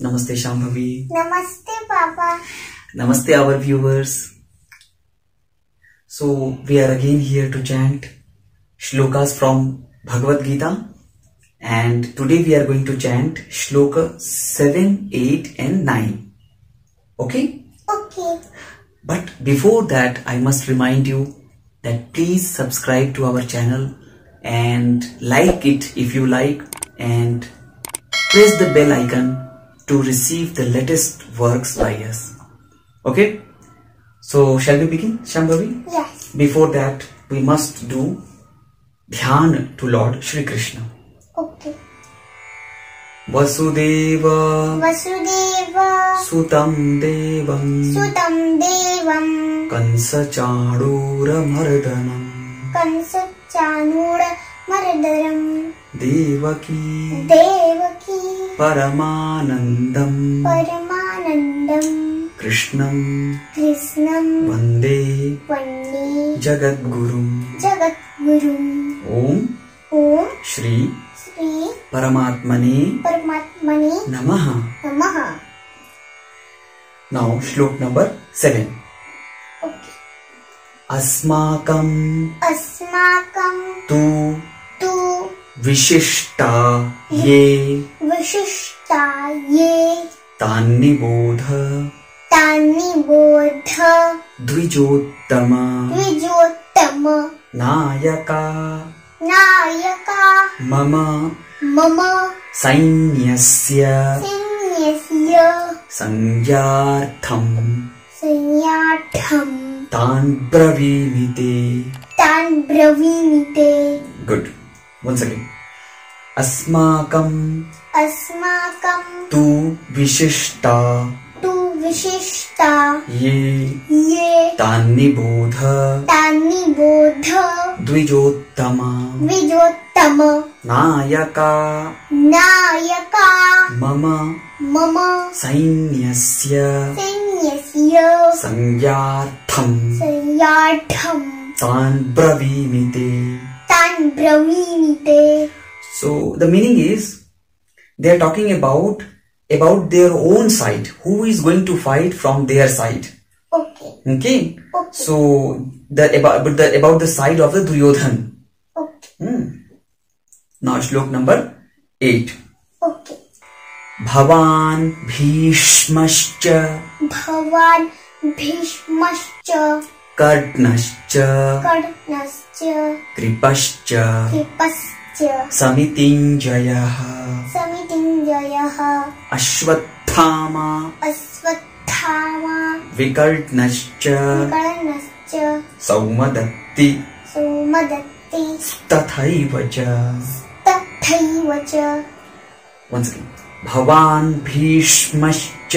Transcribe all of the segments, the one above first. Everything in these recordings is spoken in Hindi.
Namaste Shambhavi. Namaste, Papa. Namaste our viewers. So we are again here to chant shlokas from Bhagavad Gita and today we are going to chant shloka 7, 8 and 9. Okay? Okay. But before that I must remind you that please subscribe to our channel and like it if you like and press the bell icon to receive the latest works by us. Okay? So shall we begin, Shambhavi? Yes. Before that, we must do dhyan to Lord Shri Krishna. Okay. Vasudeva Vasudeva Sutam Devam Sutam Devam Kansa Chadura Mardanam Kansachanura Mardaram Devaki Devaki परमानन्दम्। परमानन्दम्। कृष्णम्। कृष्णम्। वंदे। वंदे। जगद्गुरुम्। जगद्गुरुम्। ॐ। ॐ। श्री। श्री। परमात्मने। परमात्मने। नमः। नमः। नौ श्लोक नंबर सेवेन। अस्माकम्। अस्माकम्। तू विशिष्टा ये। विशिष्टा ये। तान्निबोध। तानि बोध द्विजोत्तम। द्विजोत्तम। नायका। नायका। मम। मम। सैन्यस्य। सैन्यस्य। संज्ञार्थम्। संयाठं तान् ब्रवीमि ते तान् ब्रवीमि ते गुड्। वन्स् अगेन् अस्माकं अस्माकं तु विशिष्टा। तु विशिष्टा। ये ये तान्निबोध। तानि बोध द्विजोत्तम। द्विजोत्तम। नायका। नायका। मम। मम। सैन्यस्य। सैन्यस्य। संज्ञार्थम्। संयाठं तान् ब्रवीमि ते तान् ब्रवीमि ते So the meaning is they are talking about about their own side. Who is going to fight from their side? Okay, Okay. okay, So the about but the about the side of the Duryodhan. okay, Hmm. Now shlok number eight. okay. भवान् भीष्मश्च भवान् भीष्मश्च कर्णश्च। कर्णश्च। कृपश्च। कृपश्च। समितिञ्जयः। समितिञ्जयः। अश्वत्थामा। अश्वत्थामा। विकर्णश्च। कर्णश्च सौमदत्ति। सोमदत्ति। तथैव च। तथैव च. भवान् भीष्मश्च।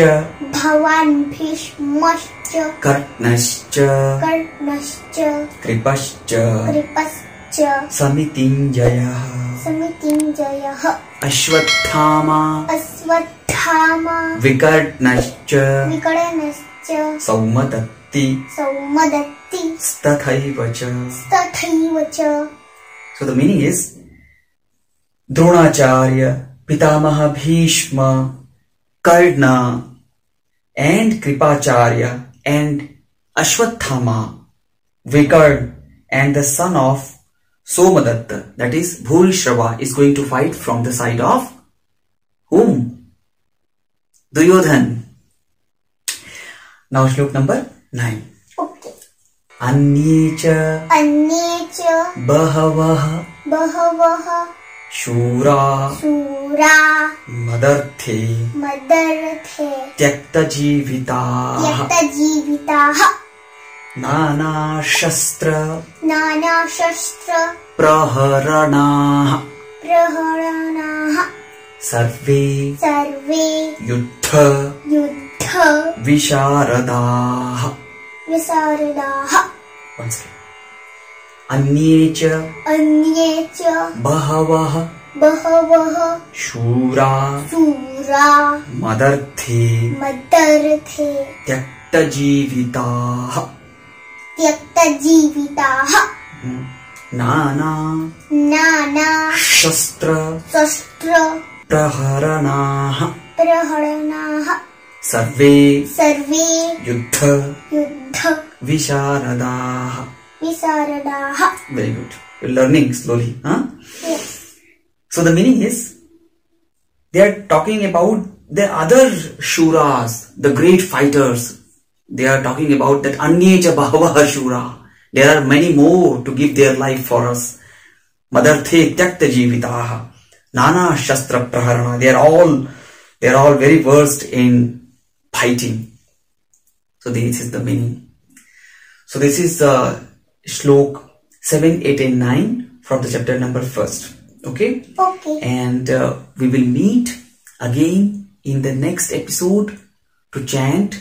भवान् भीष्मश्च। कर्णश्च। कर्णश्च। कृपश्च। कृपश्च। समितिञ्जयः समितिञ्जयः अश्वत्थामा। अश्वत्थामा। विकर्णश्च। विकर्णश्च। सौमदत्ति। सौमदत्ति। तथैव च। तथैव च। So the meaning is Dronacharya, Pitamaha Bhishma, Karna, and Kripacharya and Ashwathama, Vikard, and the son of Somadatta, that is Bhurishrava, is going to fight from the side of whom? Duryodhan. Now shlok number 9. Okay अन्ये च अन्ये च बहवः बहवः शूरा। शूरा। मदर्थे। मदर्थे। त्यक्तजीविताः। त्यक्तजीविताः। नानाशस्त्र। नानाशस्त्र। प्रहरणाः। प्रहरणाः। सर्वे। सर्वे। युद्ध। युद्ध। विशारदाः। विशारदाः। Again. अन्ये च अन्ये च बहवः। बहवः। शूरा। शूरा। मदर्थे। मदर्थे। त्यक्तजीविताः। त्यक्तजीविताः। नाना। नाना। शस्त्र। शस्त्र। प्रहरणाः। प्रहरणाः। सर्वे। सर्वे। युद्ध। युद्ध। विशारदाः। Visaradaha. Very good. We're learning slowly. Huh? Yes. So the meaning is, they are talking about the other shuras, the great fighters. They are talking about that Anyeja Bhava Shura. There are many more to give their life for us. Madarthe Tyakta Jivitaha. Nana Shastra Praharana. They are all, they are all very versed in fighting. So this is the meaning. So this is the shlok 7 8 and 9 from the chapter number first okay Okay. and uh, we will meet again in the next episode to chant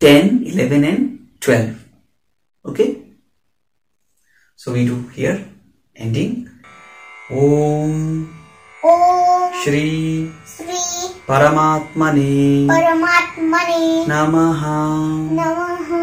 10 11 and 12 okay so we do here ending om Om shri Shri paramatmane परमात्मने namaha नमः